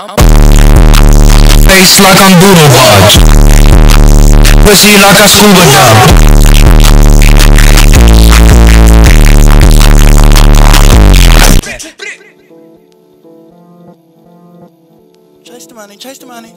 Face like I'm Doodle Dodge. Pussy like a scuba dub. Chase the money, chase the money,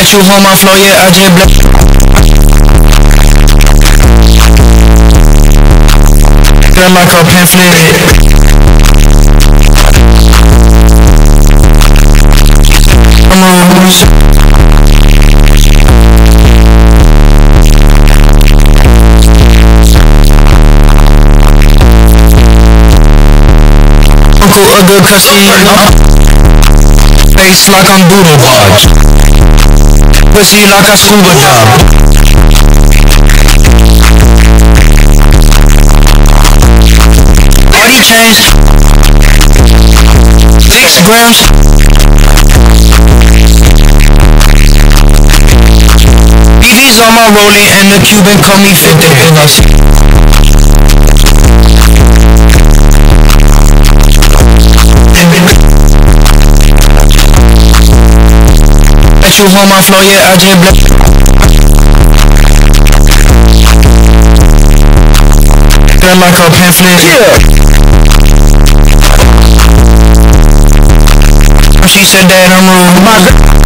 Bet you hold my flow, yeah, I just bless. Feel like a pamphlet. Moves. Uncle a good. Face like I'm Dodge. Pussy like a scuba dub. Body changed. Six grams. BV's on my rollie and the Cuban call me 50 Bet you hold my flow, yeah, I bless. Feel like a pamphlet. Yeah. She said that I'm rude. My girl.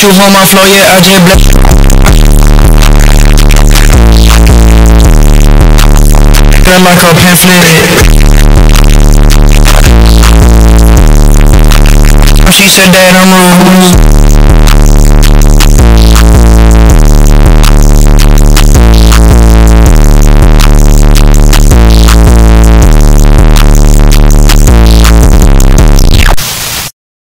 Hold my flow, yeah, I just bless. Feel like a pamphlet. She said that I'm rude.